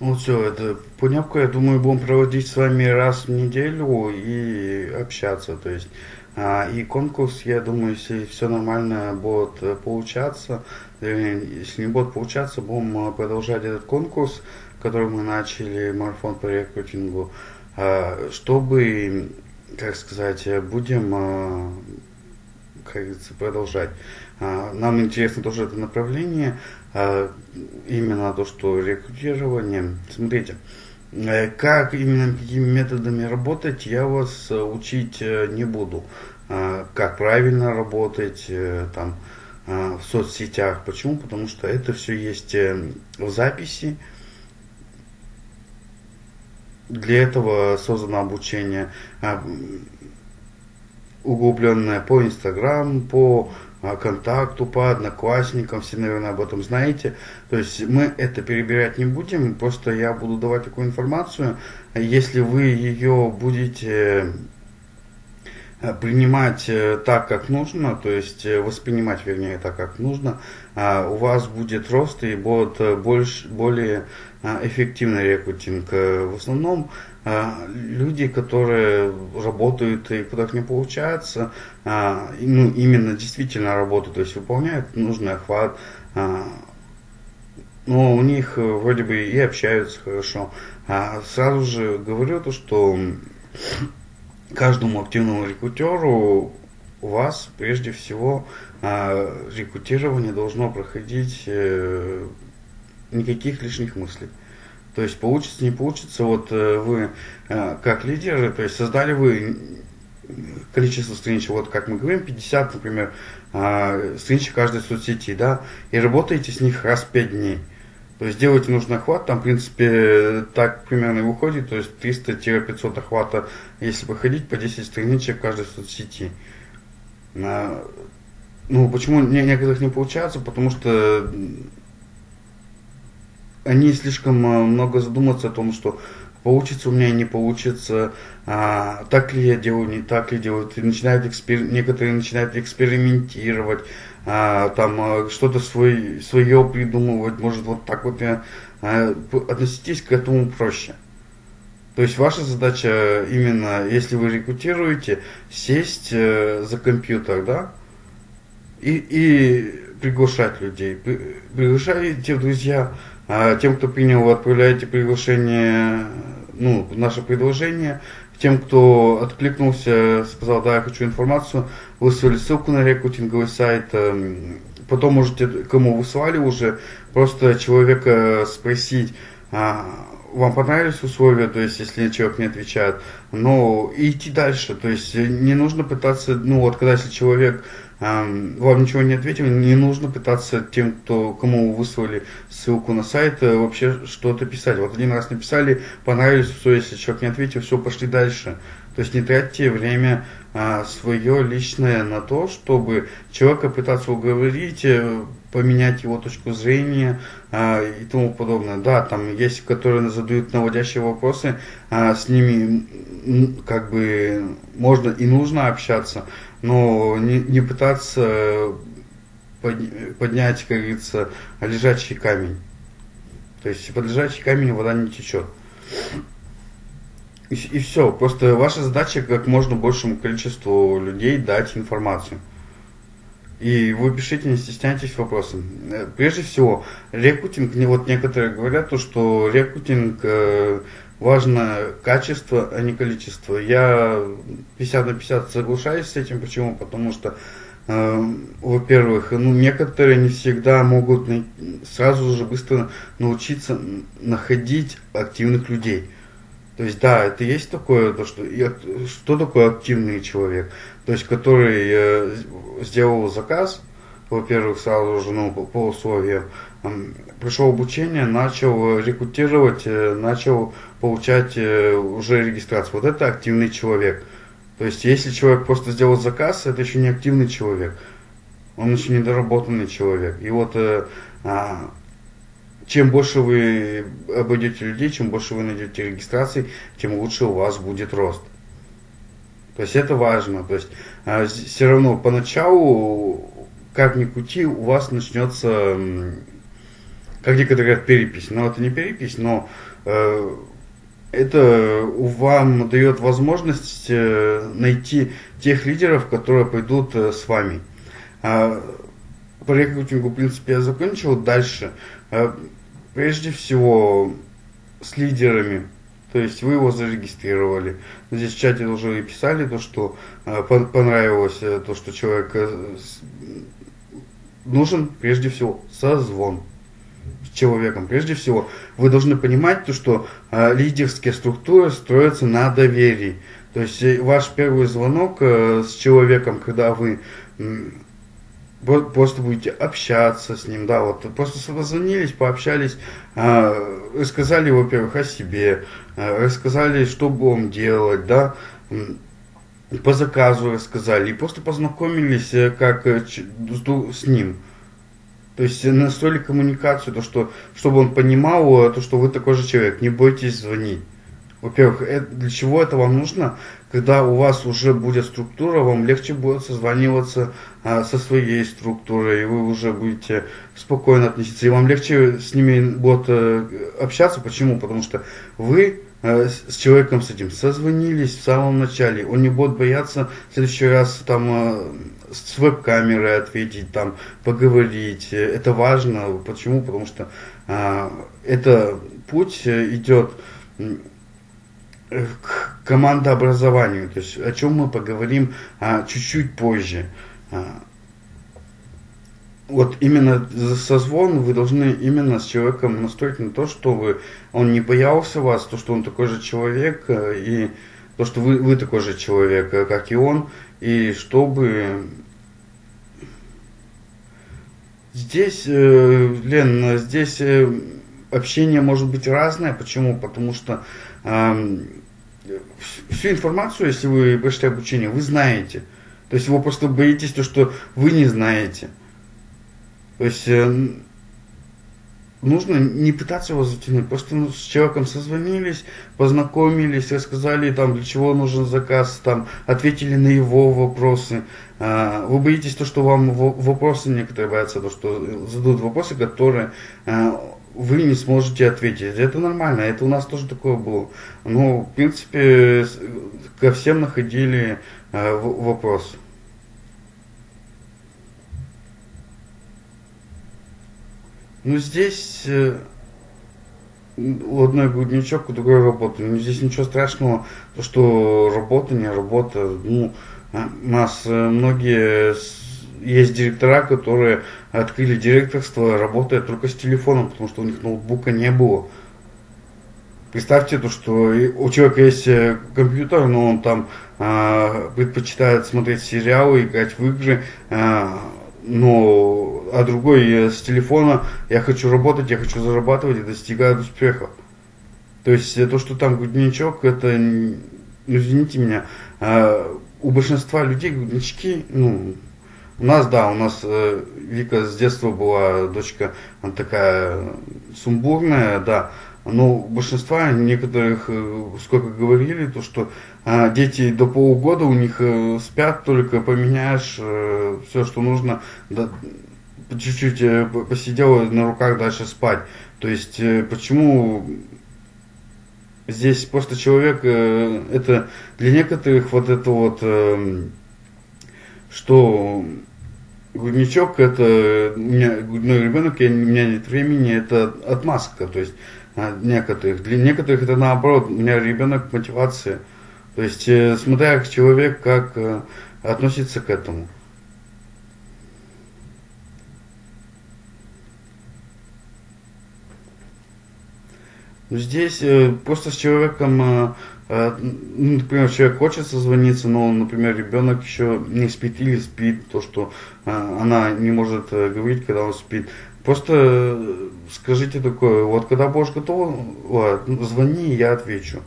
Ну все, это пунявку, я думаю, будем проводить с вами раз в неделю и общаться. То есть а, и конкурс, я думаю, если все нормально будет получаться, если не будет получаться, будем э, продолжать этот конкурс, который мы начали, марафон по рекрутингу, а, чтобы, как сказать, будем, а, как говорится, продолжать. Нам интересно тоже это направление, именно то, что рекрутирование. Смотрите, Э, как именно какими методами работать, я вас э, учить э, не буду. Как правильно работать там, в соцсетях. Почему? Потому что это все есть в записи. Для этого создано обучение углубленное по Инстаграм, по а, контакту, по одноклассникам, все, наверное, об этом знаете. То есть мы это перебирать не будем, просто я буду давать такую информацию. Если вы ее будете э, принимать э, так, как нужно, то есть э, воспринимать, вернее, так, как нужно, а, у вас будет рост и будет больше, более а, эффективный рекрутинг. В основном а, люди, которые работают и куда-то не получается, а, ну, именно действительно работают, то есть выполняют нужный охват, а, но у них вроде бы и общаются хорошо. А сразу же говорю то, что каждому активному рекрутеру у вас прежде всего рекрутирование должно проходить э, никаких лишних мыслей. То есть получится, не получится, вот э, вы э, как лидеры, то есть создали вы количество страничек, вот как мы говорим, 50, например, а, страничек каждой соцсети, да, и работаете с них раз в 5 дней. То есть делаете нужный охват, там, в принципе, так примерно и выходит, то есть 300-500 охвата, если походить, по 10 страничек каждой соцсети. А, ну, почему некоторых не получается? Потому что они слишком э, много задуматься о том, что получится у меня, не получится, а, так ли я делаю, не так ли делаю. И начинают экспер... Некоторые начинают экспериментировать, а, там э, что-то свой, свое придумывать, может вот так вот я, а, относитесь к этому проще. То есть ваша задача именно, если вы рекрутируете, сесть э, за компьютер, да, и, и приглашать людей. Приглашайте друзья, а тем, кто принял, вы отправляете приглашение, ну, наше предложение. Тем, кто откликнулся, сказал, да, я хочу информацию, выслали ссылку на рекрутинговый сайт. Эм, потом можете, кому выслали уже, просто человека спросить, а, вам понравились условия, то есть если человек не отвечает, но идти дальше, то есть не нужно пытаться, ну вот когда если человек вам ничего не ответил, не нужно пытаться тем, кто, кому вы выслали ссылку на сайт, э, вообще что-то писать. Вот один раз написали, понравилось, все, если человек не ответил, все, пошли дальше. То есть не тратьте время а, свое личное на то, чтобы человека пытаться уговорить, э, поменять его точку зрения а, и тому подобное. Да, там есть, которые задают наводящие вопросы, а, с ними как бы можно и нужно общаться, но не, не пытаться поднять, как говорится, лежачий камень. То есть под лежачий камень вода не течет. И, и все. Просто ваша задача как можно большему количеству людей дать информацию. И вы пишите, не стесняйтесь вопросом. Э, прежде всего, рекрутинг, вот некоторые говорят, то, что рекрутинг э, важно качество, а не количество. Я 50 на 50 соглашаюсь с этим. Почему? Потому что, э, во-первых, ну, некоторые не всегда могут сразу же быстро научиться находить активных людей. То есть, да, это есть такое, то, что, что такое активный человек? То есть, который э, сделал заказ, во-первых, сразу же, ну, по, условиям, пришел обучение, начал рекрутировать, э, начал получать э, уже регистрацию. Вот это активный человек. То есть, если человек просто сделал заказ, это еще не активный человек. Он еще недоработанный человек. И вот э, а, чем больше вы обойдете людей, чем больше вы найдете регистраций, тем лучше у вас будет рост. То есть это важно. То есть а, все равно поначалу, как ни крути, у вас начнется как некоторые говорят, перепись. Но это не перепись, но э, это вам дает возможность э, найти тех лидеров, которые пойдут э, с вами. А, по рекрутингу, в принципе, я закончил. Дальше, э, прежде всего, с лидерами. То есть вы его зарегистрировали. Здесь в чате уже и писали то, что понравилось, то, что человек нужен прежде всего созвон с человеком. Прежде всего, вы должны понимать то, что э, лидерские структуры строятся на доверии. То есть э, ваш первый звонок э, с человеком, когда вы э, просто будете общаться с ним, да, вот просто созвонились, пообщались, э, рассказали, во-первых, о себе, э, рассказали, что будем делать, да, по заказу рассказали, и просто познакомились э, как э, с ним. То есть настроили коммуникацию, то, что, чтобы он понимал, э, то, что вы такой же человек. Не бойтесь звонить. Во-первых, для чего это вам нужно? Когда у вас уже будет структура, вам легче будет созваниваться а, со своей структурой, и вы уже будете спокойно относиться, и вам легче с ними будет а, общаться. Почему? Потому что вы а, с человеком с этим созвонились в самом начале, он не будет бояться в следующий раз там с веб-камерой ответить, там, поговорить. Это важно. Почему? Потому что а, это путь идет к командообразованию, то есть о чем мы поговорим а, чуть-чуть позже. А, вот именно созвон вы должны именно с человеком настроить на то, что вы, он не боялся вас, то, что он такой же человек, э, и то, что вы, вы такой же человек, э, как и он, и чтобы здесь, э, Лен, здесь э, общение может быть разное. Почему? Потому что э, всю информацию, если вы прошли обучение, вы знаете. То есть вы просто боитесь то, что вы не знаете. То есть э, нужно не пытаться его затянуть, просто ну, с человеком созвонились, познакомились, рассказали там, для чего нужен заказ, там, ответили на его вопросы. А, вы боитесь то, что вам вопросы некоторые боятся, то, что зададут вопросы, которые а, вы не сможете ответить. Это нормально, это у нас тоже такое было. Но, в принципе, ко всем находили а, вопрос. Ну, здесь э, у одной грудничок, у другой работа. Ну, здесь ничего страшного, то, что работа, не работа. Ну, а, нас э, многие есть директора, которые открыли директорство, работая только с телефоном, потому что у них ноутбука не было. Представьте то, что у человека есть э, компьютер, но он там э, предпочитает смотреть сериалы, играть в игры, э, но, а другой э, с телефона, я хочу работать, я хочу зарабатывать и достигать успеха. То есть э, то, что там грудничок, это, извините меня, э, у большинства людей груднички, ну, у нас, да, у нас э, Вика с детства была дочка, она такая сумбурная, да, но у большинства некоторых, э, сколько говорили, то что э, дети до полугода у них э, спят, только поменяешь э, все, что нужно, да, чуть-чуть э, посидел на руках, дальше спать. То есть э, почему здесь просто человек, э, это для некоторых вот это вот, э, что грудничок это у меня грудной ребенок, я, у меня нет времени, это отмазка. То есть а, некоторых. Для некоторых это наоборот, у меня ребенок мотивация. То есть, э, смотря как человек как э, относится к этому. Здесь э, просто с человеком, ну, например, человек хочет созвониться, но, например, ребенок еще не спит или спит, то, что она не может говорить, когда он спит. Просто скажите такое, вот когда будешь готова, звони, я отвечу.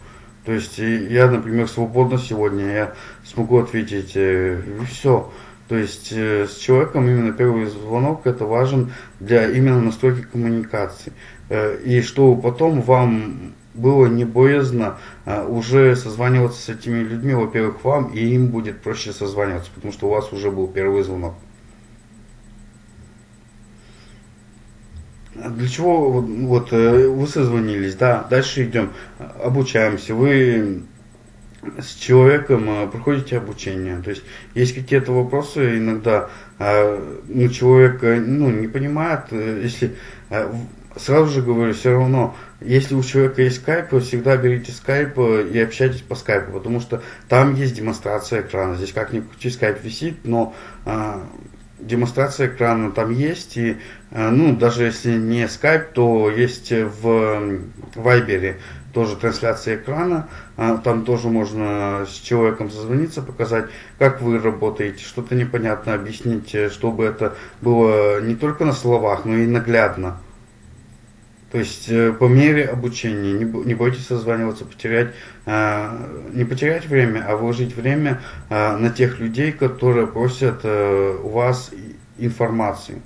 То есть я, например, свободно сегодня, я смогу ответить, э, и все. То есть э, с человеком именно первый звонок это важен для именно настройки коммуникации. Э, и что потом вам было не боязно уже созваниваться с этими людьми, во-первых, вам, и им будет проще созваниваться, потому что у вас уже был первый звонок. Для чего вот, э, вы созвонились, да, дальше идем, обучаемся, вы с человеком э, проходите обучение. То есть есть какие-то вопросы иногда, э, ну, человек ну, не понимает, если сразу же говорю, все равно, если у человека есть скайп, всегда берите скайп и общайтесь по скайпу, потому что там есть демонстрация экрана. Здесь как ни крути, скайп висит, но демонстрация экрана там есть, и, э, ну, даже если не Skype, то есть в Вайбере тоже трансляция экрана, а, там тоже можно с человеком созвониться, показать, как вы работаете, что-то непонятно объяснить, э, чтобы это было не только на словах, но и наглядно. То есть э, по мере обучения не бойтесь созваниваться, потерять, не потерять время, а вложить время на тех людей, которые просят у вас информацию.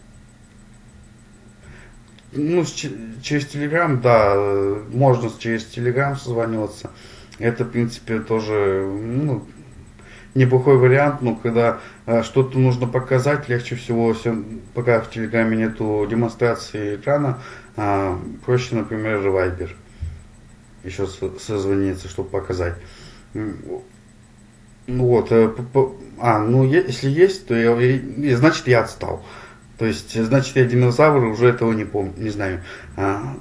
Ну, через Телеграм, да, можно через Телеграм созваниваться. Это, в принципе, тоже ну, неплохой вариант, но когда э, что-то нужно показать, легче всего, пока в Телеграме нету демонстрации экрана, э, проще, например, Viber еще созвониться, чтобы показать. Ну вот, э, а, ну если есть, то я, значит я отстал. То есть, значит я динозавр, уже этого не помню, не знаю. А,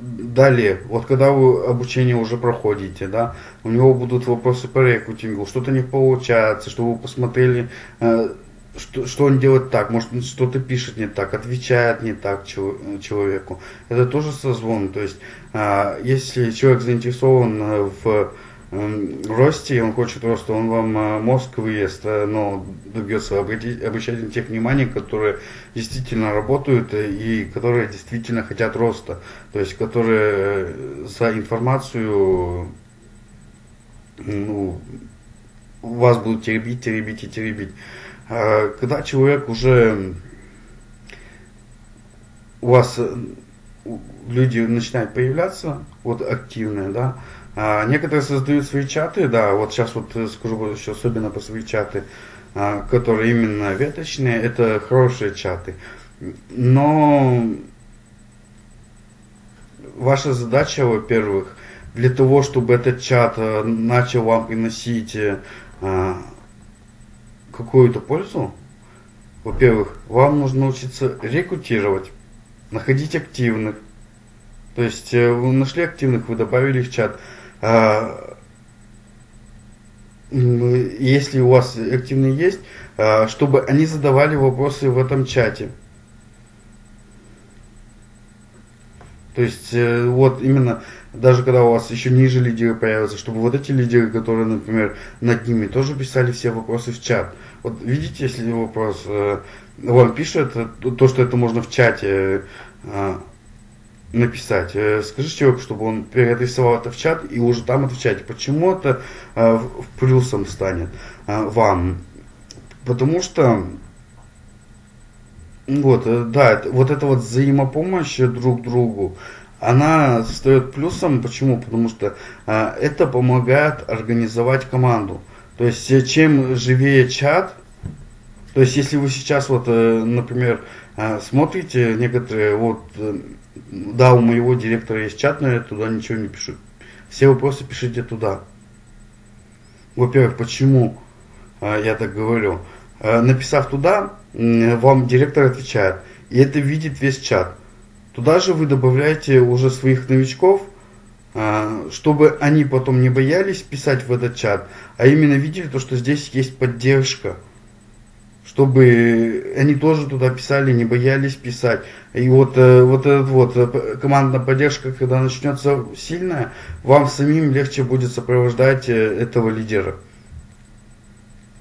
далее, вот когда вы обучение уже проходите, да, у него будут вопросы по рекрутингу, что-то не получается, чтобы вы посмотрели, э, что, что он делает так, может что-то пишет не так, отвечает не так человеку. Это тоже созвон. То есть, а, если человек заинтересован в росте, и он хочет роста, он вам э, мозг выест, э, но добьется обратить, обращать на тех внимание, которые действительно работают э, и которые действительно хотят роста, то есть которые за информацию ну, вас будут теребить, теребить и теребить. А когда человек уже у вас люди начинают появляться, вот активные, да, а, некоторые создают свои чаты, да, вот сейчас вот э, скажу еще особенно по свои чаты, а, которые именно веточные, это хорошие чаты. Но ваша задача, во-первых, для того, чтобы этот чат э, начал вам приносить а, какую-то пользу, во-первых, вам нужно учиться рекрутировать, находить активных. То есть э, вы нашли активных, вы добавили в чат. А, если у вас активные есть, а, чтобы они задавали вопросы в этом чате. То есть э, вот именно даже когда у вас еще ниже лидеры появятся, чтобы вот эти лидеры, которые, например, над ними, тоже писали все вопросы в чат. Вот видите, если вопрос э, вам пишет, то, что это можно в чате э, написать. Э, скажи человеку, чтобы он переадресовал это в чат и уже там отвечать. Почему это э, плюсом станет э, вам? Потому что вот, да, вот эта вот взаимопомощь друг другу, она стоит плюсом. Почему? Потому что это помогает организовать команду. То есть, чем живее чат, то есть, если вы сейчас вот, например, смотрите некоторые вот да, у моего директора есть чат, но я туда ничего не пишу. Все вопросы пишите туда. Во-первых, почему э, я так говорю? Э, написав туда, вам директор отвечает. И это видит весь чат. Туда же вы добавляете уже своих новичков, э, чтобы они потом не боялись писать в этот чат, а именно видели то, что здесь есть поддержка чтобы они тоже туда писали, не боялись писать. И вот, э, вот этот вот э, командная поддержка, когда начнется сильная, вам самим легче будет сопровождать э, этого лидера.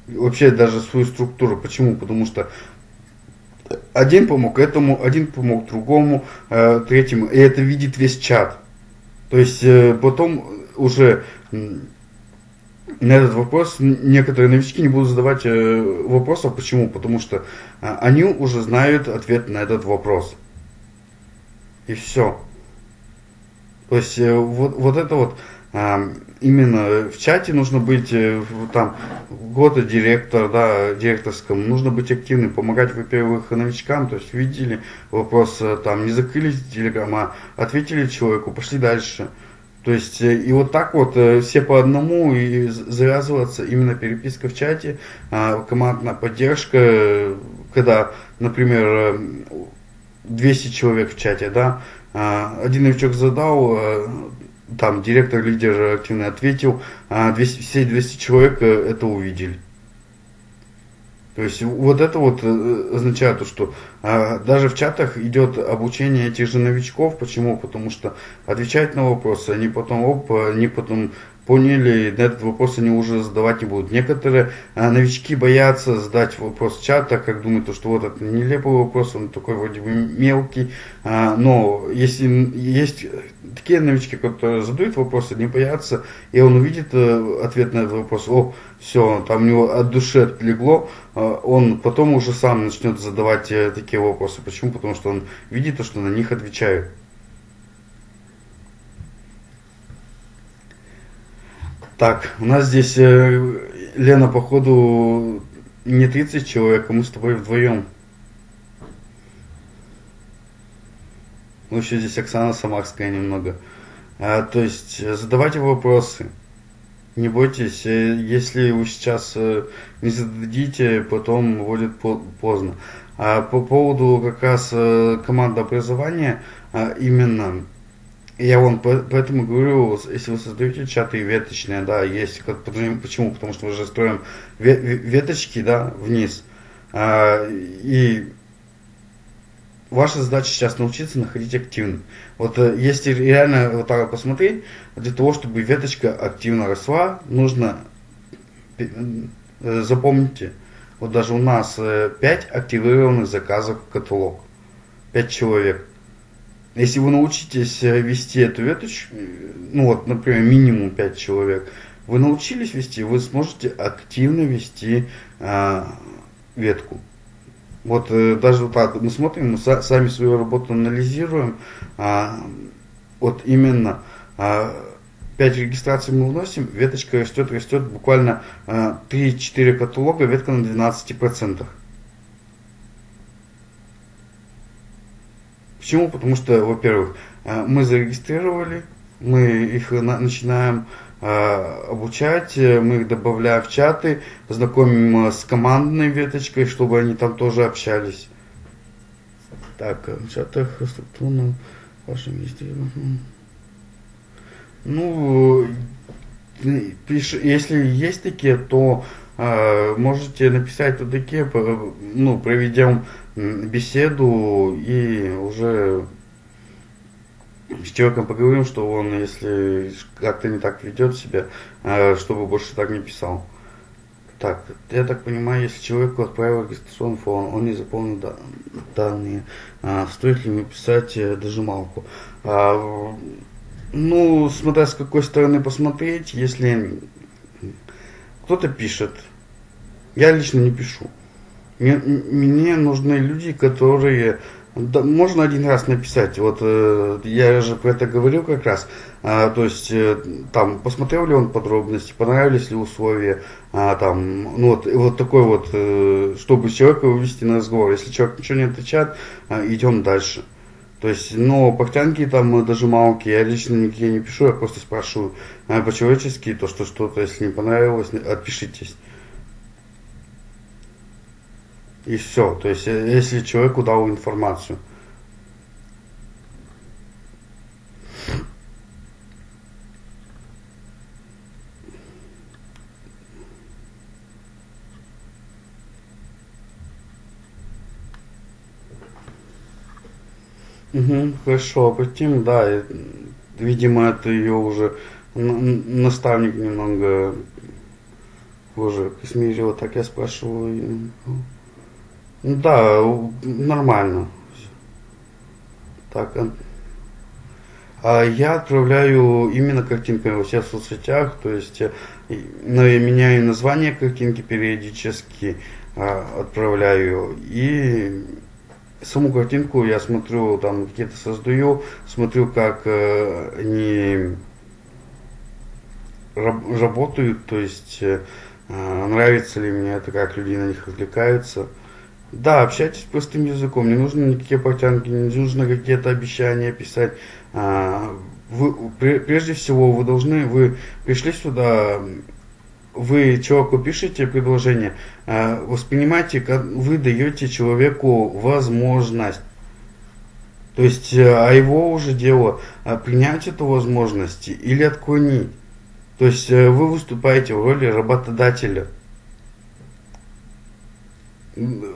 Вообще даже свою структуру. Почему? Потому что один помог этому, один помог другому, третьему. И это видит весь чат. То есть потом уже на этот вопрос некоторые новички не будут задавать э, вопросов. Почему? Потому что э, они уже знают ответ на этот вопрос. И все. То есть э, вот, вот это вот а, именно в чате нужно быть э, там года директор, да, директорском, нужно быть активным, помогать, во-первых, новичкам, то есть видели вопрос, там, не закрыли телеграм, а ответили человеку, пошли дальше. То есть, э, и вот так вот все по одному и завязываться именно переписка в чате, а, командная поддержка, когда, например, 200 человек в чате, да, а, один новичок задал, там директор, лидер активно ответил, а 200, все 200 человек э, это увидели. То есть вот это вот э, означает то, что а, даже в чатах идет обучение этих же новичков. Почему? Потому что отвечать на вопросы, они потом, оп, они потом поняли, на этот вопрос они уже задавать не будут. Некоторые а, новички боятся задать вопрос чат, так как думают, что вот это нелепый вопрос, он такой вроде бы мелкий. А, но если есть такие новички, которые задают вопросы, не боятся, и он увидит а, ответ на этот вопрос, о, все, там у него от души отлегло, а, он потом уже сам начнет задавать а, такие вопросы. Почему? Потому что он видит, что на них отвечают. Так, у нас здесь, э, Лена, походу, не 30 человек, а мы с тобой вдвоем. Ну, еще здесь Оксана Самарская немного. А, то есть, задавайте вопросы. Не бойтесь, э, если вы сейчас э, не зададите, потом будет поздно. А по поводу как раз команды образования, а, именно я вам поэтому говорю, если вы создаете чаты веточные, да, есть, как, почему? Потому что мы же строим веточки, да, вниз. А, и ваша задача сейчас научиться находить активных. Вот э, если реально вот так посмотреть, для того, чтобы веточка активно росла, нужно, э, запомните, вот даже у нас 5 э, активированных заказов в каталог. 5 человек. Если вы научитесь э, вести эту веточку, ну вот, например, минимум 5 человек, вы научились вести, вы сможете активно вести а, ветку. Вот э, даже вот так мы смотрим, мы са, сами свою работу анализируем. А, вот именно а, 5 регистраций мы вносим, веточка растет, растет буквально а, 3-4 каталога, ветка на 12%. Почему? Потому что, во-первых, э, мы зарегистрировали, мы их начинаем э, обучать, э, мы их добавляем в чаты, знакомим с командной веточкой, чтобы они там тоже общались. Так, в чатах структурном вашем месте. Ну, если есть такие, то можете написать такие, ну, проведем беседу и уже с человеком поговорим, что он, если как-то не так ведет себя, а, чтобы больше так не писал. Так, я так понимаю, если человеку отправил регистрационный форму, он не заполнил данные, а, стоит ли ему писать э, дожималку? А, ну, смотря с какой стороны посмотреть, если кто-то пишет, я лично не пишу. Мне, мне нужны люди, которые... Да, можно один раз написать, вот э, я же про это говорил как раз, а, то есть э, там посмотрел ли он подробности, понравились ли условия, а, там, ну вот, вот такой вот, э, чтобы человека вывести на разговор. Если человек ничего не отвечает, а, идем дальше. То есть, но пахтянки там даже малки, я лично никакие не пишу, я просто спрашиваю а, по-человечески, то, что что-то, если не понравилось, отпишитесь. И все. То есть, э, если человеку дал информацию. Угу, хорошо, обратим, да, видимо, это ее уже наставник немного уже смирил, так я спрашиваю. Да, нормально. Так, а, а я отправляю именно картинками во всех соцсетях, то есть э, но я меняю название картинки периодически, а, отправляю и саму картинку я смотрю, там какие-то создаю, смотрю, как э, они работают, то есть э, нравится ли мне это, как люди на них отвлекаются. Да, общайтесь простым языком, не нужно никакие потянки, не нужно какие-то обещания писать. А, вы, прежде всего, вы должны, вы пришли сюда, вы человеку пишете предложение, а, воспринимайте, как вы даете человеку возможность. То есть, э, а его уже дело а, принять эту возможность или отклонить. То есть, э, вы выступаете в роли работодателя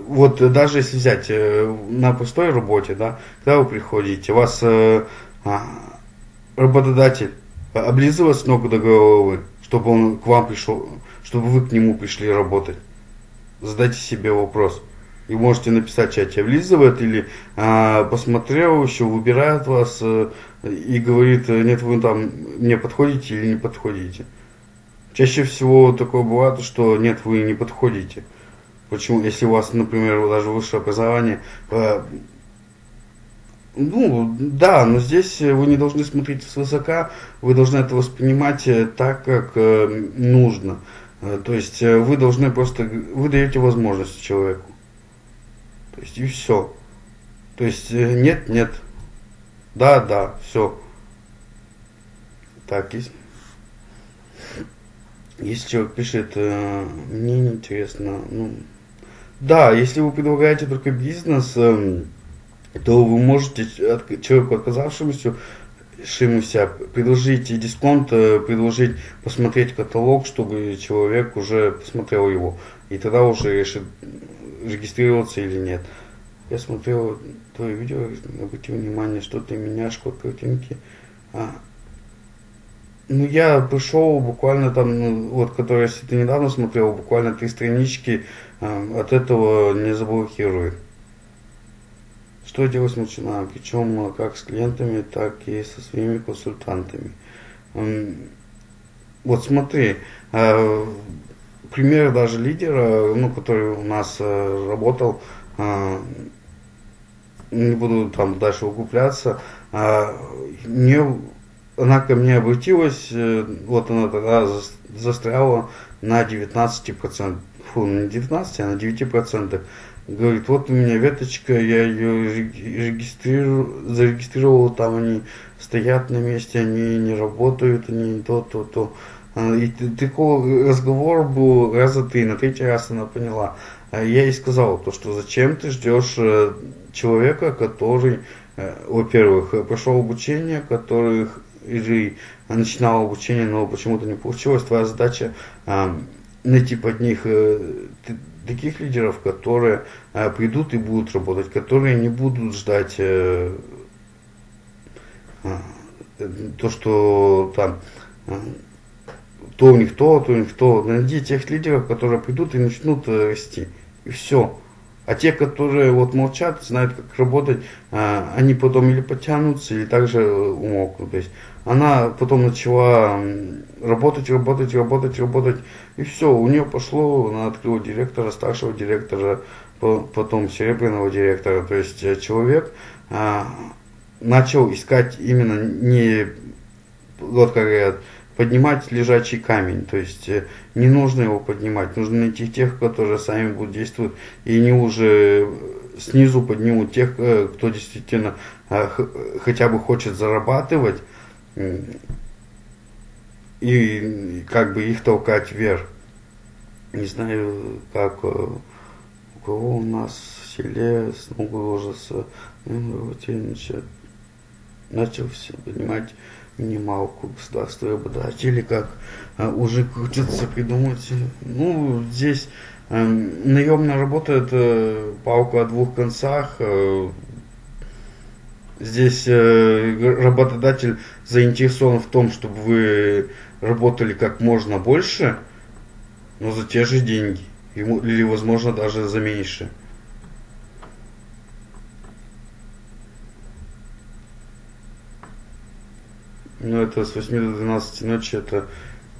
вот даже если взять э, на пустой работе, да, когда вы приходите, вас э, а, работодатель облизывает с ног до головы, чтобы он к вам пришел, чтобы вы к нему пришли работать. Задайте себе вопрос. И можете написать в чате, облизывает или а, посмотрел еще, выбирает вас а, и говорит, нет, вы там не подходите или не подходите. Чаще всего такое бывает, что нет, вы не подходите. Почему, если у вас, например, даже высшее образование, э, ну, да, но здесь вы не должны смотреть свысока, вы должны это воспринимать э, так, как э, нужно. То есть вы должны просто, вы даете возможность человеку. То есть и все. То есть нет, нет. Да, да, все. Так, есть. Если человек пишет, мне неинтересно, ну, да, если вы предлагаете только бизнес, эм, то вы можете человеку, отказавшемуся, шимся, предложить дисконт, э, предложить посмотреть каталог, чтобы человек уже посмотрел его. И тогда уже решит, регистрироваться или нет. Я смотрел твое видео, обратил внимание, что ты меняешь код картинки. А, ну, я пришел буквально там, ну, вот, который, если ты недавно смотрел, буквально три странички, от этого не заблокирует. Что делать начинаем? Причем как с клиентами, так и со своими консультантами. Вот смотри, э, пример даже лидера, ну, который у нас э, работал, э, не буду там дальше углубляться, э, не она ко мне обратилась, э, вот она тогда застряла на 19%, фу, не 19, а на 9%. Говорит, вот у меня веточка, я ее регистрирую, зарегистрировал, там они стоят на месте, они не работают, они то, то, то. А, и такой разговор был раза три, на третий раз она поняла. А я ей сказал, то, что зачем ты ждешь э, человека, который, э, во-первых, прошел обучение, который или начинал обучение, но почему-то не получилось, твоя задача найти под них э, таких лидеров, которые а, придут и будут работать, которые не будут ждать э, то, что там то у них то, то у них то. Найди тех лидеров, которые придут и начнут э, расти. И все. А те, которые вот молчат, знают, как работать, они потом или потянутся, или также э, умолкнут. То есть она потом начала работать, работать, работать, работать. И все, у нее пошло, она открыла директора, старшего директора, потом серебряного директора. То есть э, человек а, начал искать именно не, вот как говорят, поднимать лежачий камень. То есть э, не нужно его поднимать, нужно найти тех, которые сами будут действовать, и не уже снизу поднимут тех, э, кто действительно э, хотя бы хочет зарабатывать, и как бы их толкать вверх. Не знаю, как у кого у нас в селе снова уже с начал все понимать минималку государства работодатели, как э, уже крутится придумать. Ну, здесь э, наемная работа это палка о двух концах. Э, здесь э, работодатель заинтересован в том, чтобы вы работали как можно больше, но за те же деньги. Или, возможно, даже за меньше. Ну, это с 8 до 12 ночи, это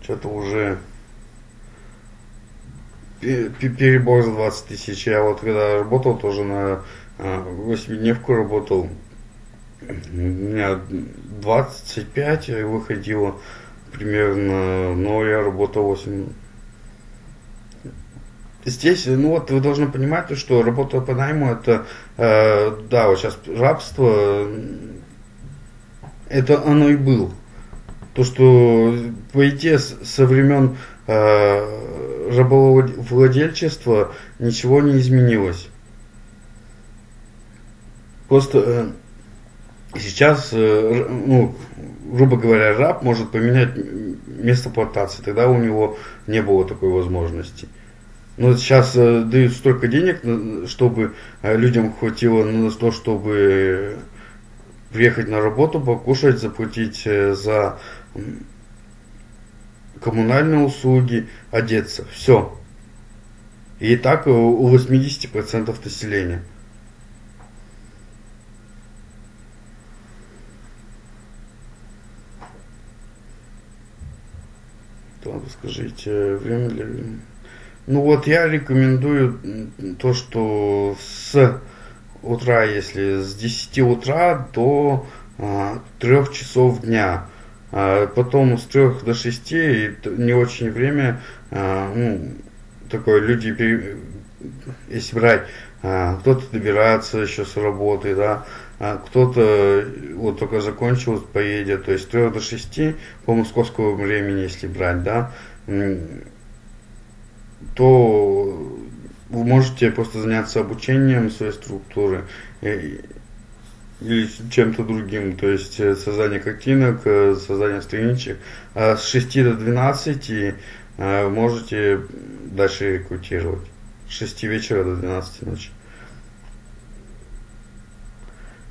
что-то уже перебор за 20 тысяч. Я вот когда работал тоже на 8-дневку а, работал, у меня 25 выходило, примерно, но я работал 8. Здесь, ну вот вы должны понимать, что работа по найму это, э, да, вот сейчас рабство, это оно и было. То, что по идее со времен э, рабовладельчества ничего не изменилось. Просто э, сейчас, э, ну, грубо говоря, раб может поменять место плантации. Тогда у него не было такой возможности. Но сейчас э, дают столько денег, чтобы э, людям хватило на то, чтобы приехать на работу, покушать, заплатить за коммунальные услуги, одеться. Все. И так у 80% населения. Ладно, скажите, время для... Ну вот я рекомендую то, что с утра, если с 10 утра до а, 3 часов дня. А потом с 3 до 6 не очень время, а, ну, такое люди, если брать, а, кто-то добирается еще с работы, да, а кто-то вот только закончил, поедет, то есть с 3 до 6 по московскому времени, если брать, да, то вы можете просто заняться обучением своей структуры или чем-то другим, то есть э, создание картинок, э, создание страничек. А с 6 до 12 э, можете дальше рекрутировать. С 6 вечера до 12 ночи.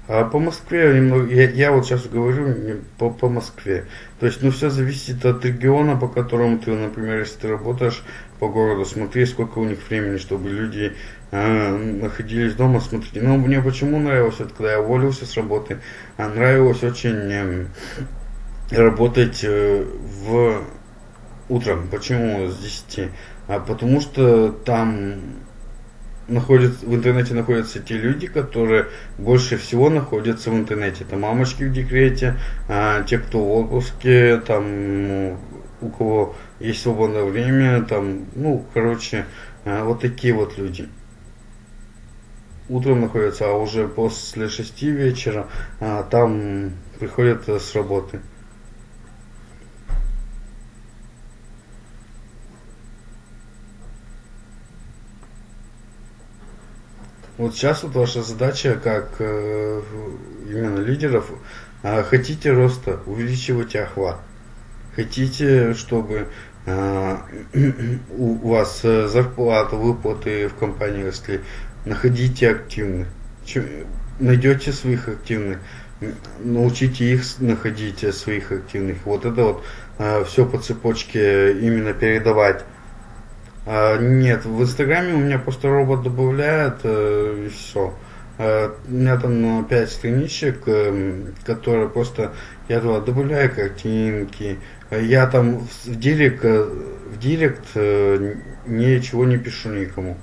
А по Москве немного, я, я вот сейчас говорю по, по Москве. То есть, ну, все зависит от региона, по которому ты, например, если ты работаешь по городу, смотри, сколько у них времени, чтобы люди э, находились дома, смотрите. Ну, мне почему нравилось, вот, когда я уволился с работы, а нравилось очень э, работать э, в утром. Почему с 10? А потому что там находят, в интернете находятся те люди, которые больше всего находятся в интернете. Это мамочки в декрете, а, те, кто в отпуске, там, ну, у кого есть свободное время, там, ну, короче, а, вот такие вот люди. Утром находятся, а уже после шести вечера а, там приходят с работы. Вот сейчас вот ваша задача как э, именно лидеров, э, хотите роста, увеличивайте охват. Хотите, чтобы э, у вас зарплата, выплаты в компании росли, находите активных. Найдете своих активных, научите их находить своих активных. Вот это вот все по цепочке именно передавать а, нет, в Инстаграме у меня просто робот добавляет э, и все. А, у меня там 5 страничек, э, которые просто я туда добавляю картинки. Я там в директ, э, в директ э, ничего не пишу никому.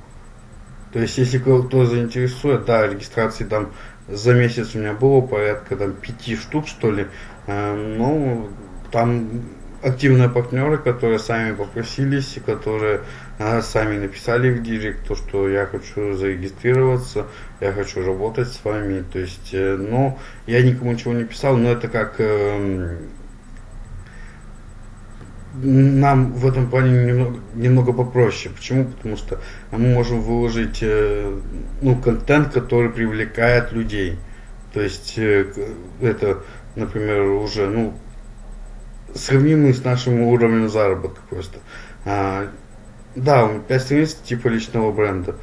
То есть, если кто заинтересует, да, регистрации там за месяц у меня было порядка там пяти штук, что ли. Э, ну, там активные партнеры, которые сами попросились, которые а, сами написали в директ, то, что я хочу зарегистрироваться, я хочу работать с вами. То есть, э, ну, я никому ничего не писал, но это как э, нам в этом плане немного, немного попроще. Почему? Потому что мы можем выложить э, ну, контент, который привлекает людей. То есть э, это, например, уже ну, сравнимый с нашим уровнем заработка просто. А, да, у меня 5 страниц типа личного бренда.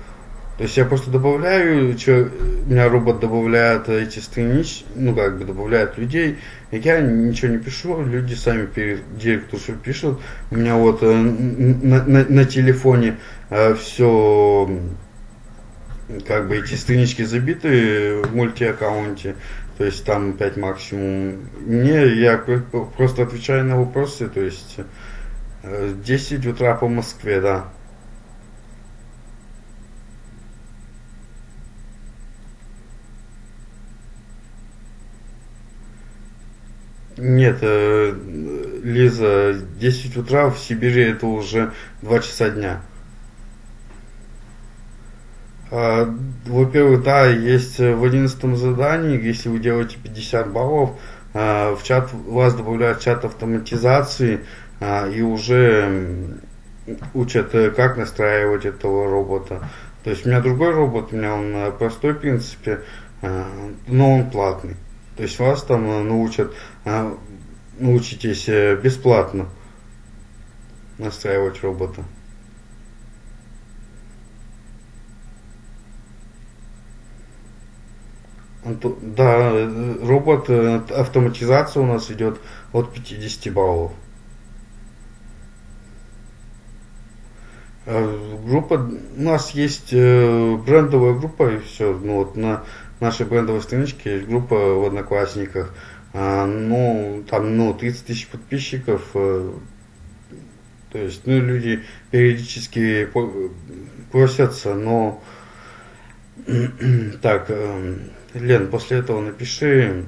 То есть я просто добавляю, что, у меня робот добавляет эти страницы, ну как бы добавляет людей, я ничего не пишу, люди сами перед директору все пишут. У меня вот э, на, на, на телефоне э, все как бы эти странички забиты в мультиаккаунте то есть там 5 максимум. Не, я просто отвечаю на вопросы, то есть 10 э, утра по Москве, да. Нет, э, Лиза, 10 утра в Сибири это уже 2 часа дня. Во-первых, да, есть в одиннадцатом задании, если вы делаете 50 баллов, а, в чат вас добавляют в чат автоматизации а, и уже учат, э, как настраивать этого робота. То есть у меня другой робот, у меня он э, простой в принципе, но он платный. То есть вас там э, научат, научитесь бесплатно настраивать робота. Да, робот, э, автоматизация у нас идет от 50 баллов. Э, группа, у нас есть э, брендовая группа и все, ну вот на нашей брендовой страничке есть группа в Одноклассниках, а, ну там ну 30 тысяч подписчиков, то есть ну люди периодически просятся, но так Лен, после этого напиши,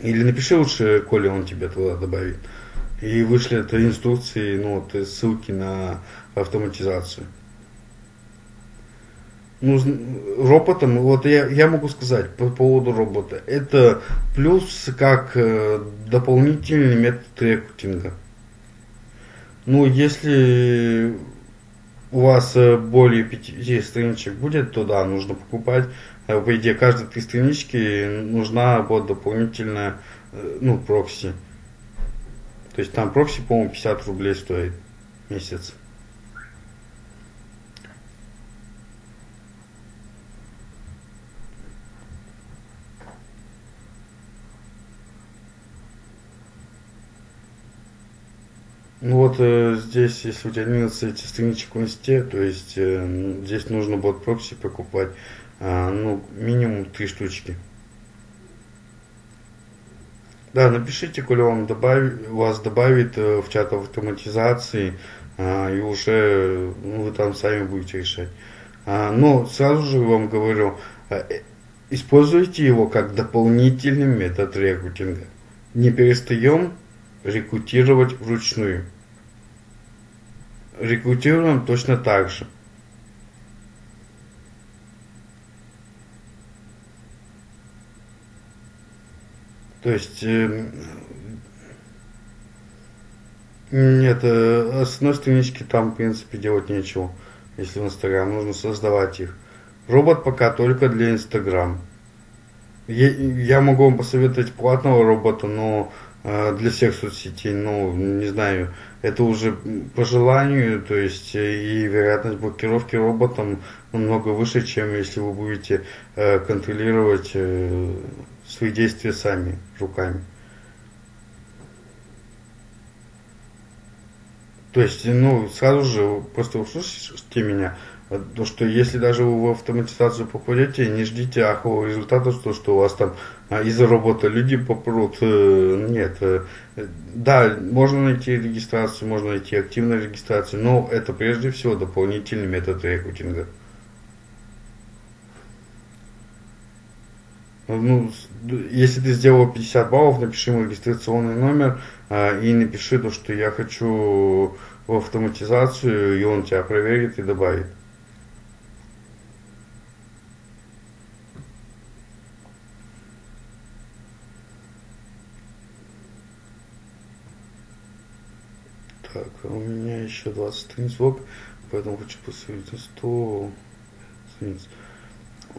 или напиши лучше, Коля, он тебя туда добавит. И вышли это инструкции, ну вот ссылки на автоматизацию. Ну, роботом, вот я, я могу сказать по поводу робота. Это плюс как э, дополнительный метод рекрутинга. Ну, если у вас э, более пяти страничек будет, то да, нужно покупать Э, по идее, каждые три странички нужна вот дополнительная, э, ну, прокси. То есть там прокси, по-моему, 50 рублей стоит месяц. Ну вот э, здесь, если у тебя 11 страничек в инсте, то есть э, здесь нужно будет прокси покупать. А, ну, минимум три штучки. Да, напишите, коли вам добавит, вас добавит э, в чат автоматизации, а, и уже ну, вы там сами будете решать. А, но сразу же вам говорю, э, используйте его как дополнительный метод рекрутинга. Не перестаем рекрутировать вручную. Рекрутируем точно так же. То есть э, нет, э, основной странички там, в принципе, делать нечего, если в Инстаграм. Нужно создавать их. Робот пока только для Инстаграм. Я, могу вам посоветовать платного робота, но э, для всех соцсетей, ну, не знаю, это уже по желанию, то есть э, и вероятность блокировки роботом намного выше, чем если вы будете контролировать свои действия сами, руками. То есть, ну, сразу же, просто услышите меня, то, что если даже вы в автоматизацию попадете, не ждите ахового результата, что, что у вас там а, из-за робота люди попрут. Э, нет. Э, да, можно найти регистрацию, можно найти активную регистрацию, но это прежде всего дополнительный метод рекрутинга. Ну, если ты сделал 50 баллов, напиши мой регистрационный номер а, и напиши то, что я хочу в автоматизацию, и он тебя проверит и добавит. Так, а у меня еще 20 страниц, поэтому хочу посмотреть на 100 страниц.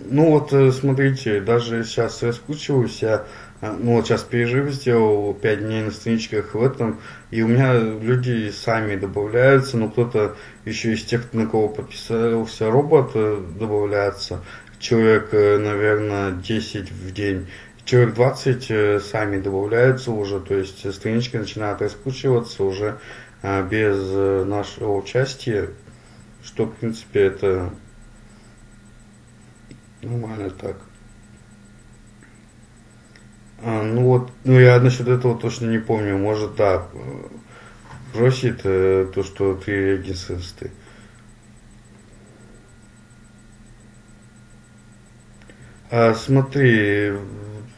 Ну вот, э, смотрите, даже сейчас раскручиваюсь, я, э, ну вот сейчас пережив сделал 5 дней на страничках в этом, и у меня люди сами добавляются, но кто-то еще из тех, на кого подписался робот, э, добавляется. Человек, наверное, 10 в день. Человек 20 сами добавляются уже, то есть страничка начинает раскручиваться уже без нашего участия, что, в принципе, это Нормально так. А, ну вот, ну я насчет этого точно не помню. Может, да, просит э, то, что три регистрации. А, смотри,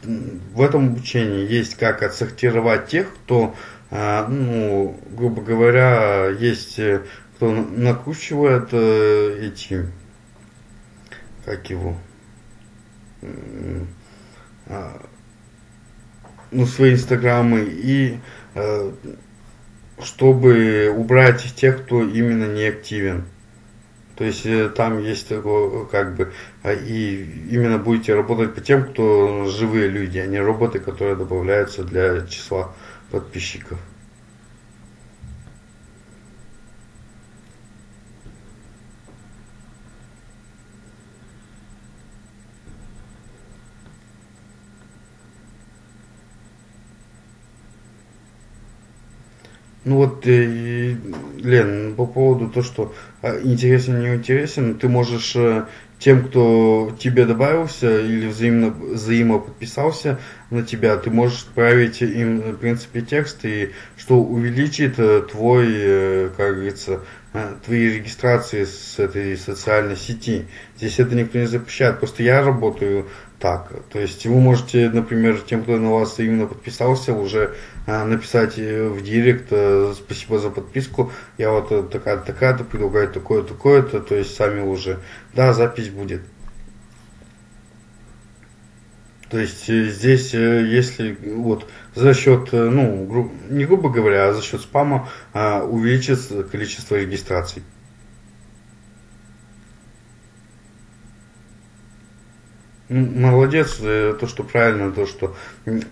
в этом обучении есть как отсортировать тех, кто, а, ну, грубо говоря, есть э, кто накручивает э, эти, как его, ну, свои инстаграмы и э, чтобы убрать тех, кто именно не активен. То есть э, там есть такое, как бы, а, и именно будете работать по тем, кто живые люди, а не роботы, которые добавляются для числа подписчиков. Ну вот, э, Лен, по поводу того, что э, интересен, не интересен, ты можешь э, тем, кто тебе добавился или взаимно, взаимо подписался на тебя, ты можешь отправить им, в принципе, текст, и что увеличит э, твой, э, как говорится, э, твои регистрации с этой социальной сети. Здесь это никто не запрещает. Просто я работаю так. То есть вы можете, например, тем, кто на вас именно подписался, уже а, написать э, в директ, а, спасибо за подписку, я вот э, такая-то, такая-то, предлагаю такое, такое-то, то есть сами уже, да, запись будет. То есть здесь, если вот за счет, ну, гру, не грубо говоря, а за счет спама а, увеличится количество регистраций. Молодец, э, то, что правильно, то, что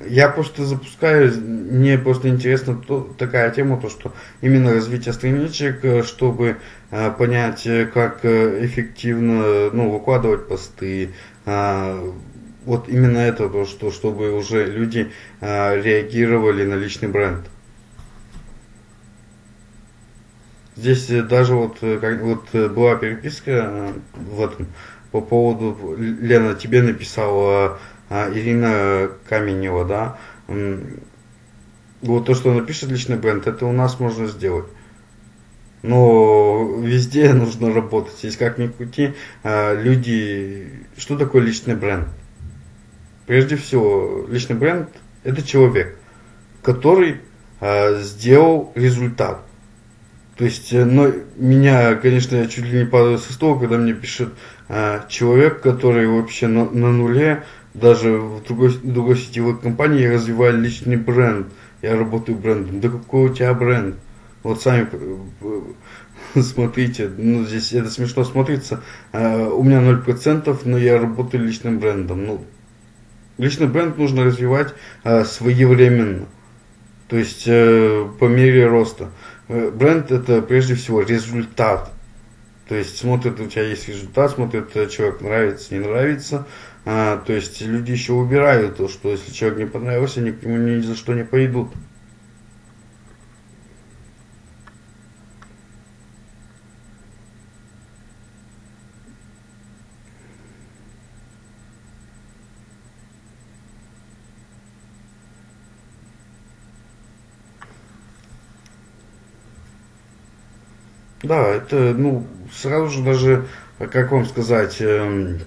я просто запускаю, мне просто интересна такая тема, то, что именно развитие страничек, э, чтобы э, понять, как эффективно, ну, выкладывать посты, вот именно это, то, что, чтобы уже люди реагировали на личный бренд. Здесь даже вот, как, вот была переписка в этом, по поводу, Лена, тебе написала а, Ирина Каменева, да, вот то, что напишет личный бренд, это у нас можно сделать. Но везде нужно работать. Здесь как ни крути, а, люди... Что такое личный бренд? Прежде всего, личный бренд – это человек, который а, сделал результат. То есть, э, но меня, конечно, я чуть ли не падаю со стола, когда мне пишет а, человек, который вообще на, на нуле, даже в другой, другой сетевой компании развивает личный бренд. Я работаю брендом. Да какой у тебя бренд? Вот сами э, смотрите, ну здесь это смешно смотрится. А, у меня 0%, но я работаю личным брендом. Ну, личный бренд нужно развивать а, своевременно. То есть э, по мере роста. Э, бренд это прежде всего результат. То есть смотрят, у тебя есть результат, смотрят, э, человек нравится, не нравится. А, то есть люди еще выбирают то, что если человек не понравился, они к нему ни за что не пойдут. Да, это, ну, сразу же даже, как вам сказать, э,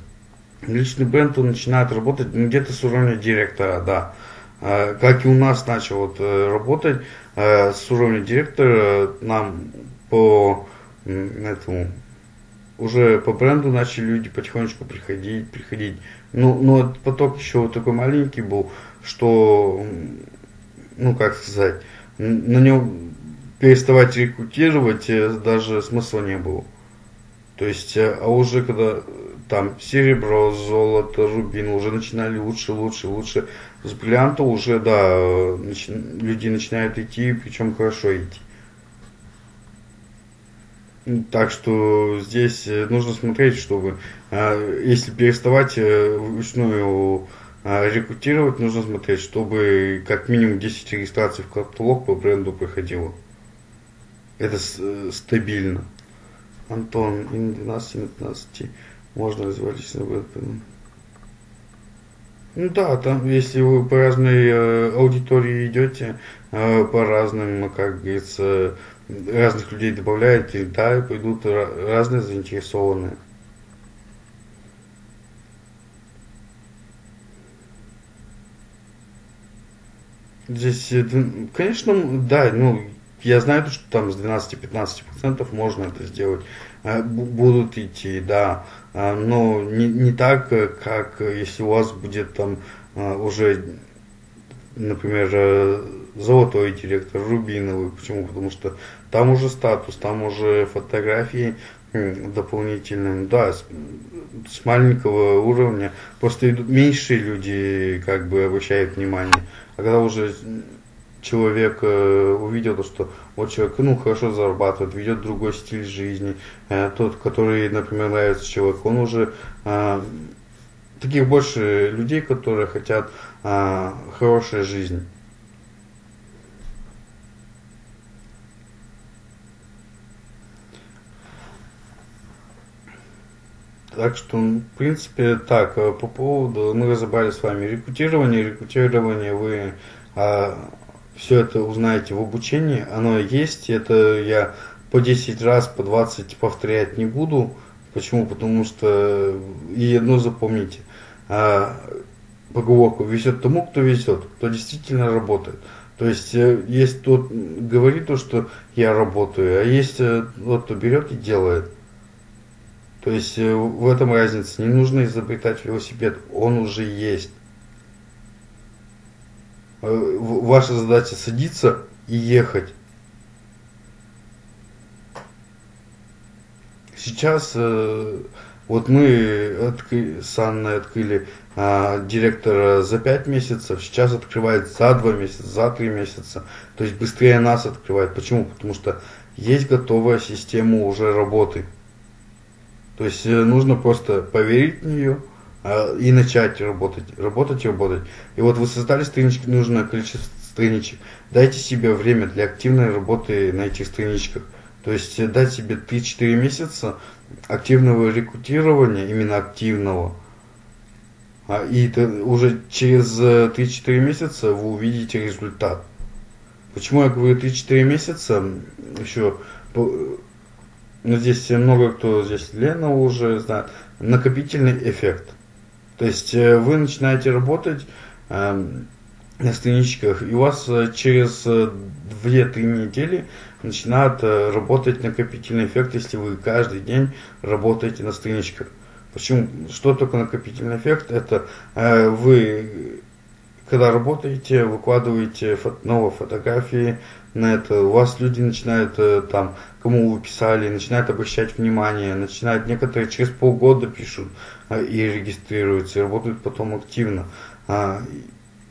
личный бренд, он начинает работать ну, где-то с уровня директора, да. Э, как и у нас начал вот, э, работать, э, с уровня директора нам по этому уже по бренду начали люди потихонечку приходить, приходить. Ну, но поток еще вот такой маленький был, что, ну, как сказать, на нем переставать рекрутировать э, даже смысла не было. То есть, э, а уже когда там серебро, золото, рубин уже начинали лучше, лучше, лучше. С бриллианта уже, да, начи, люди начинают идти, причем хорошо идти. Так что здесь э, нужно смотреть, чтобы, если переставать вручную рекрутировать, нужно смотреть, чтобы как минимум 10 регистраций в каталог по бренду проходило это э, стабильно. Антон, и на 12, и на 15 можно развивать личный бренд. Ну да, там, если вы по разной э, аудитории идете, э, по разным, как говорится, разных людей добавляете, да, и пойдут разные заинтересованные. – Здесь, э, конечно, да, ну, я знаю, что там с 12-15% можно это сделать. Э, будут идти, да. А, но не, не так, э, как если у вас будет там уже, например, золотой директор, рубиновый. Почему? Потому что там уже статус, там уже фотографии дополнительным, да, с, с маленького уровня. Просто идут меньшие люди, как бы обращают внимание. А когда уже человек э, увидел то, что вот человек, ну, хорошо зарабатывает, ведет другой стиль жизни, э, тот, который, например, нравится человеку, он уже э, таких больше людей, которые хотят хорошей жизни. Так что, в принципе, так, по поводу, мы разобрали с вами рекрутирование. Рекрутирование вы все это узнаете в обучении. Оно есть. Это я по 10 раз, по 20 повторять не буду. Почему? Потому что и одно запомните. А, поговорку везет тому, кто везет, кто действительно работает. То есть э, есть тот говорит то, что я работаю, а есть э, тот, кто берет и делает. То есть э, в этом разница. Не нужно изобретать велосипед, он уже есть. Э, ваша задача садиться и ехать. Сейчас э, вот мы откры, с Анной открыли а, директора за 5 месяцев, сейчас открывает за 2 месяца, за 3 месяца. То есть быстрее нас открывает. Почему? Потому что есть готовая система уже работы. То есть э, нужно просто поверить в нее и начать работать, работать и работать. И вот вы создали странички, нужное количество страничек. Дайте себе время для активной работы на этих страничках. То есть дать себе 3-4 месяца активного рекрутирования, именно активного. А, и уже через 3-4 э, месяца вы увидите результат. Почему я говорю 3-4 месяца? Еще ну, здесь много кто, здесь Лена уже знает, накопительный эффект. То есть э, вы начинаете работать э, на страничках, и у вас э, через 2-3 э, недели начинает работать накопительный эффект, если вы каждый день работаете на страничках. Почему? Что такое накопительный эффект? Это э, вы когда работаете, выкладываете фото, новые фотографии на это, у вас люди начинают э, там, кому вы писали, начинают обращать внимание, начинают, некоторые через полгода пишут а, и регистрируются, и работают потом активно. А,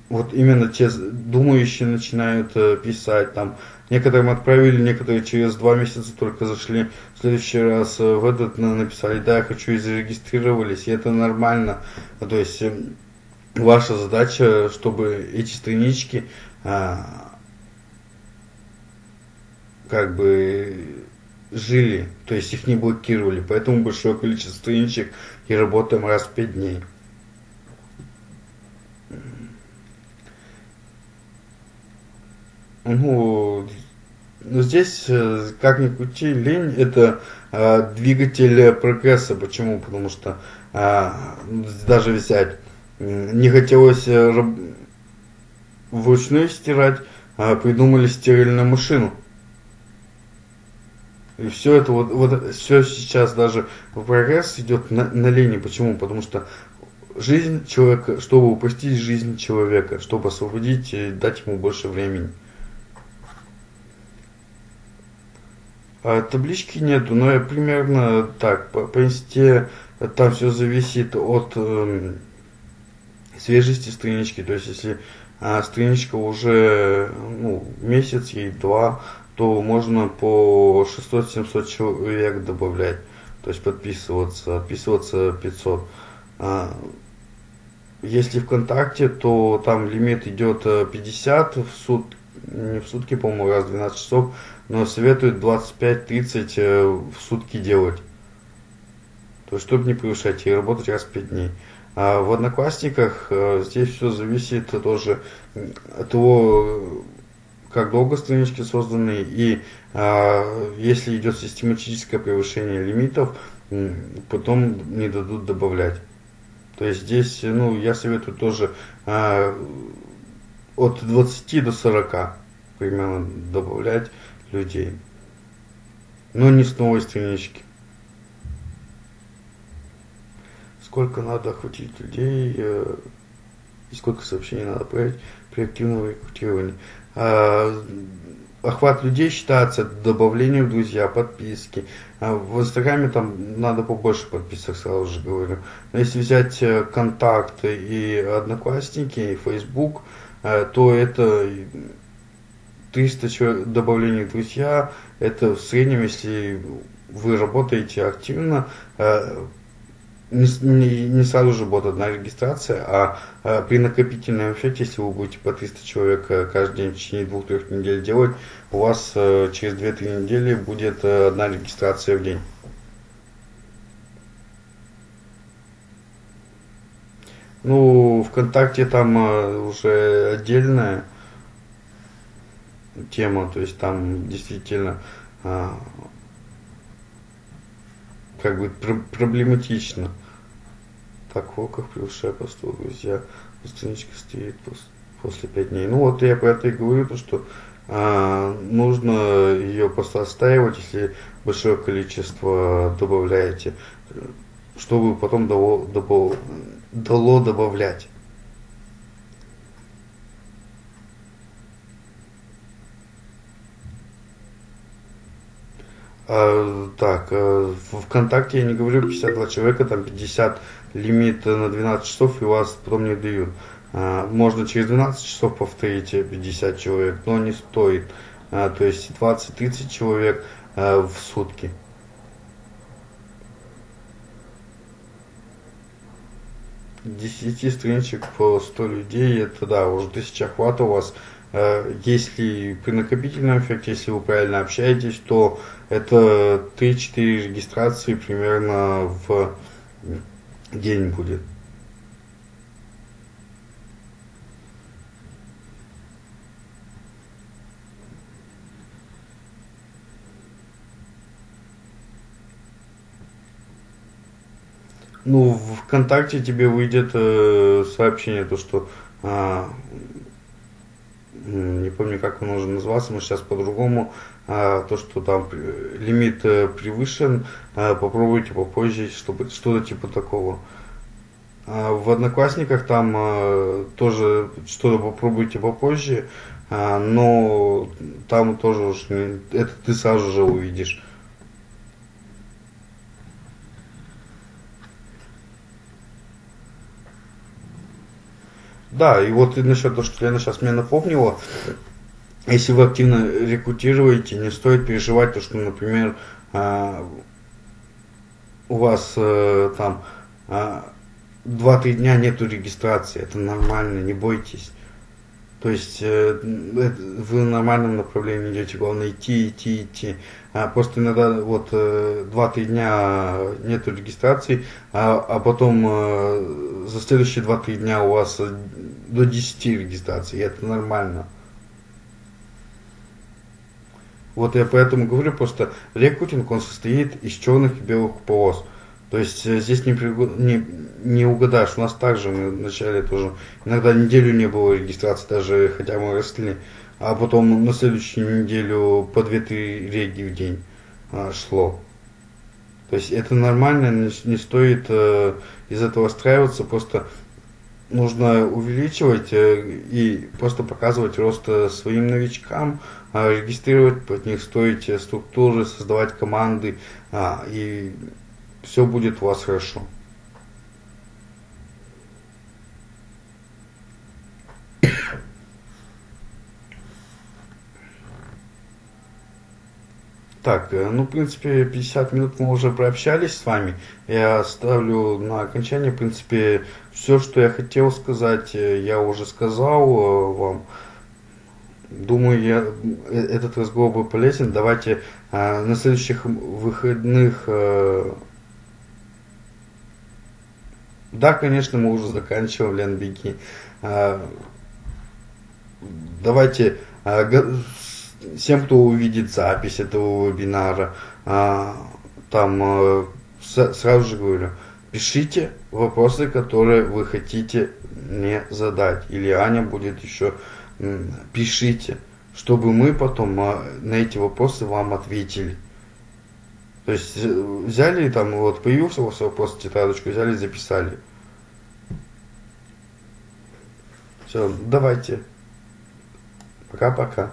вот именно те думающие начинают э, писать там, некоторым отправили, некоторые через два месяца только зашли, в следующий раз э, в этот написали, да, я хочу и зарегистрировались, и это нормально. То есть ваша задача, чтобы эти странички а, как бы жили, то есть их не блокировали, поэтому большое количество страничек и работаем раз в пять дней. Ну, ну здесь, э, как ни крути, лень это э, двигатель прогресса. Почему? Потому что э, даже взять не хотелось э, вручную стирать, а придумали стиральную машину. И все это вот, вот все сейчас даже прогресс идет на, на линии. Почему? Потому что жизнь человека, чтобы упустить жизнь человека, чтобы освободить и дать ему больше времени. А таблички нету, но я примерно так, по, по инсте там все зависит от э, свежести странички. То есть, если а, страничка уже ну, месяц, ей два, то можно по 600-700 человек добавлять. То есть подписываться, отписываться 500. А, если ВКонтакте, то там лимит идет 50 в сутки, не в сутки, по-моему, раз в 12 часов, но советуют 25-30 э, в сутки делать. То есть, чтобы не превышать и работать раз в 5 дней. А в Одноклассниках э, здесь все зависит тоже от того, как долго странички созданы и а, если идет систематическое превышение лимитов, потом не дадут добавлять. То есть здесь, ну, я советую тоже а, от 20 до 40 примерно добавлять людей. Но не с новой странички. Сколько надо охватить людей э, и сколько сообщений надо отправить при активном рекрутировании. А, охват людей считается добавлением в друзья, подписки. А в Инстаграме там надо побольше подписок, сразу же говорю. Но если взять э, контакты и Одноклассники, и Facebook, э, то это 300 человек добавлений в друзья. Это в среднем, если вы работаете активно, не, не, сразу же будет одна регистрация, а, а при накопительном эффекте, если вы будете по 300 человек э, каждый день в течение двух-трех недель делать, у вас э, через 2-3 недели будет э, одна регистрация в день. Ну, ВКонтакте там уже отдельная тема, то есть там действительно как бы проблематично. Так, Волков превышая посту, друзья, страничка стоит после, 5 дней. Ну вот я про это и говорю, то, что а, нужно ее просто отстаивать, если большое количество добавляете, чтобы потом дало, дало, дало добавлять. А, так, э, в ВКонтакте я не говорю 52 человека, там 50 лимит на 12 часов, и вас потом не дают. А, можно через 12 часов повторить 50 человек, но не стоит. А, то есть 20-30 человек а, в сутки. Десяти страничек по 100 людей, это да, уже тысяча охвата у вас. Если при накопительном эффекте, если вы правильно общаетесь, то это 3-4 регистрации примерно в день будет. Ну, в ВКонтакте тебе выйдет э, сообщение, то что а, не помню, как он уже назывался, мы сейчас по-другому, а, то, что там лимит э, превышен, а, попробуйте попозже, чтобы что-то типа такого. А, в Одноклассниках там тоже что-то попробуйте попозже, а, но там тоже уж это ты сразу же увидишь. Да, и вот и насчет того, что Лена сейчас мне напомнила, если вы активно рекрутируете, не стоит переживать то, что, например, а, у вас э, там а, 2-3 дня нету регистрации, это нормально, не бойтесь. То есть э, вы в нормальном направлении идете, главное идти, идти, идти. А просто иногда вот э, 2-3 дня нету регистрации, а, а потом э, за следующие 2-3 дня у вас до 10 регистраций, и это нормально. Вот я поэтому говорю, просто рекрутинг, он состоит из черных и белых полос. То есть э, здесь не, не, не угадаешь. У нас также мы вначале тоже иногда неделю не было регистрации, даже хотя мы росли. А потом на следующую неделю по 2-3 реги в день а, шло. То есть это нормально, не, не стоит э, из этого расстраиваться, просто нужно увеличивать э, и просто показывать рост э, своим новичкам, э, регистрировать под них, строить э, структуры, создавать команды а, и все будет у вас хорошо. Так, э, ну, в принципе, 50 минут мы уже прообщались с вами. Я ставлю на окончание, в принципе, все, что я хотел сказать, э, я уже сказал э, вам. Думаю, я, этот разговор был полезен. Давайте на следующих выходных да, конечно, мы уже заканчиваем, Лен, беги. А, давайте, а, всем, кто увидит запись этого вебинара, а, там сразу же говорю, пишите вопросы, которые вы хотите мне задать. Или Аня будет еще пишите, чтобы мы потом на эти вопросы вам ответили. То есть э, взяли там, вот появился у вас вопрос, тетрадочку взяли, записали. Все, давайте. Пока-пока.